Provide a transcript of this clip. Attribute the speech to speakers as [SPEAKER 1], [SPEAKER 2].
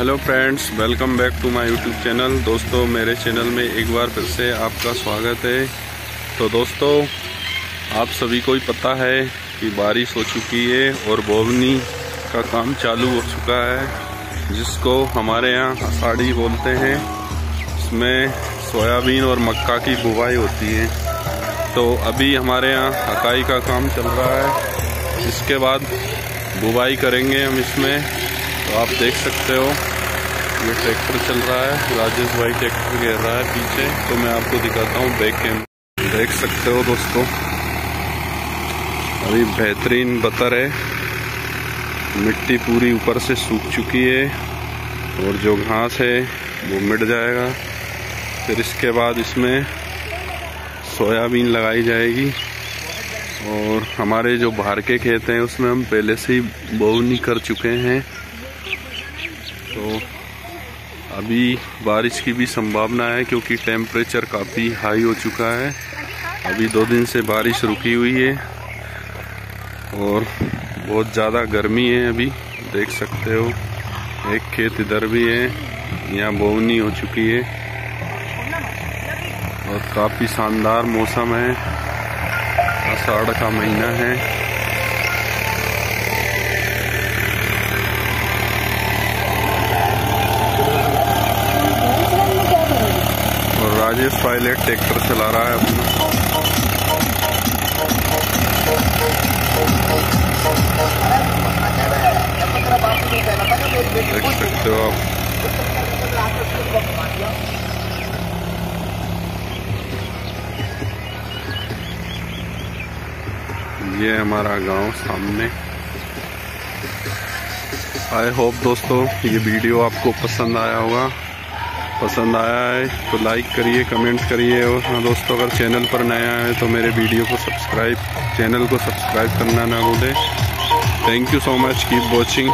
[SPEAKER 1] Hello friends welcome back to my YouTube channel दोस्तों, मेरे channel में एक बार फिर से आपका स्वागत है। तो दोस्तों, आप सभी को ही पता है कि बारिश हो चुकी है और बोवनी का काम चालू हो चुका है, जिसको हमारे यहाँ आषाढ़ी बोलते हैं। इसमें सोयाबीन और मक्का की बुवाई होती है। तो अभी हमारे यहाँ हकाई का काम चल रहा है। इसके बाद बुवाई करेंगे हम इसमें। तो आप देख सकते हो, ये ट्रैक्टर चल रहा है, राजेश भाई ट्रैक्टर गिर रहा है पीछे तो मैं आपको दिखाता हूँ बैक कैम देख सकते हो दोस्तों, अभी बेहतरीन बतर है, मिट्टी पूरी ऊपर से सूख चुकी है, और जो घास है, वो मिट जाएगा। फिर इसके बाद इसमें सोयाबीन लगाई जाएगी, और हमारे जो बाहर के खेत हैं, उसमें हम पहले से ही बोवनी कर चुके हैं। तो अभी बारिश की भी संभावना है क्योंकि टेम्परेचर काफ़ी हाई हो चुका है। अभी दो दिन से बारिश रुकी हुई है और बहुत ज़्यादा गर्मी है अभी, देख सकते हो। एक खेत इधर भी है, यहाँ बोवनी हो चुकी है और काफ़ी शानदार मौसम है। आषाढ़ का महीना है। राजेश पायलट ट्रैक्टर चला रहा है अपना। देख सकते हो आप। ये हमारा गाँव सामने। आई होप दोस्तों ये वीडियो आपको पसंद आया होगा। पसंद आया है तो लाइक करिए कमेंट करिए और हाँ दोस्तों, अगर चैनल पर नया है तो मेरे वीडियो को सब्सक्राइब चैनल को सब्सक्राइब करना ना भूलें। Thank you so much keep watching